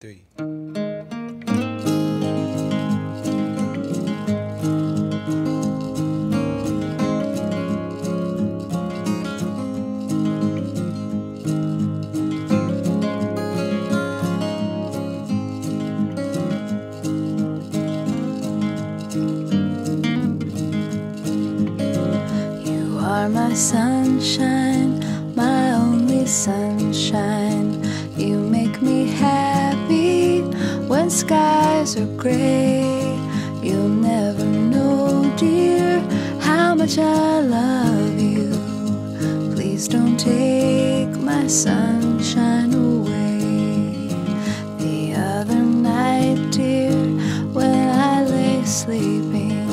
three. You are my sunshine, my only sunshine. Skies are gray. You'll never know, dear, how much I love you. Please don't take my sunshine away. The other night, dear, when I lay sleeping,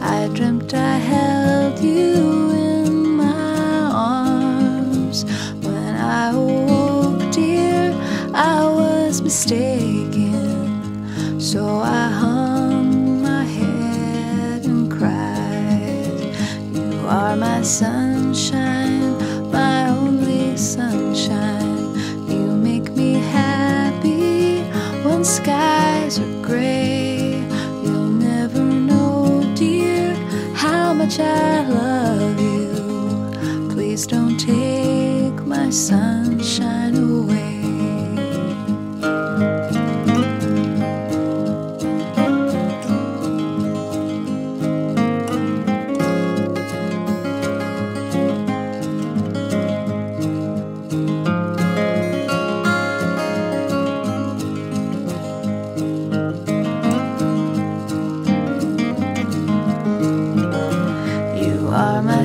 I dreamt I held you in my arms. When I awoke, dear, I was mistaken. Sunshine, my only sunshine. You make me happy when skies are gray. You'll never know, dear, how much I love you. Please don't take my sunshine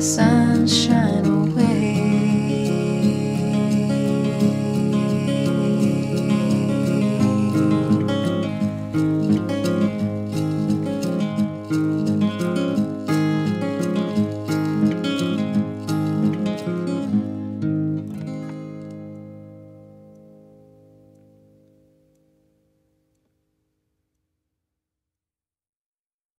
sunshine.